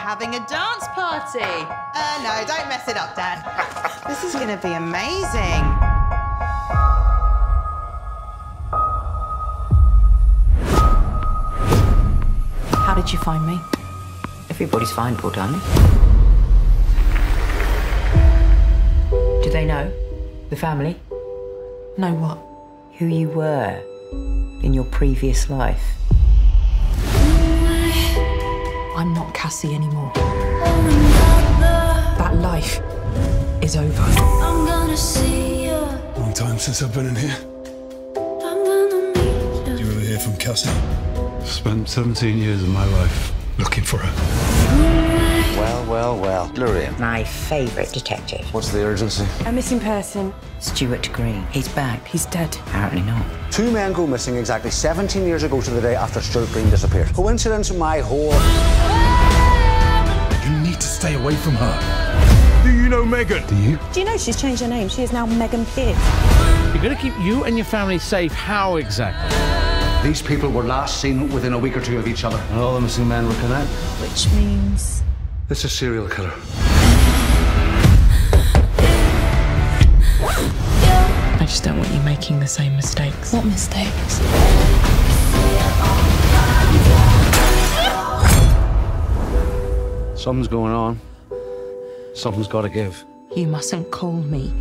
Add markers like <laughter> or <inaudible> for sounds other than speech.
having a dance party. Uh, no, don't mess it up, Dad. <laughs> this is going to be amazing. How did you find me? Everybody's fine, findable, darling. Do they know? The family? Know what? Who you were in your previous life? I'm not Cassie anymore. That life is over. I'm gonna see you. Long time since I've been in here. I'm gonna meet you. Do you ever hear from Cassie? Spent 17 years of my life looking for her. Well, well, well. Lorraine, My favourite detective. what's the urgency? A missing person. Stuart Green. He's back. He's dead. Apparently not. Two men go missing exactly 17 years ago to the day after Stuart Green disappeared. Coincidence, my whore. You need to stay away from her. Do you know Megan? Do you? Do you know she's changed her name? She is now Megan Pierce. You're going to keep you and your family safe. How exactly? These people were last seen within a week or two of each other. And all the missing men were connected. Which means. It's a serial killer. I just don't want you making the same mistakes. What mistakes? Something's going on. Something's got to give. You mustn't call me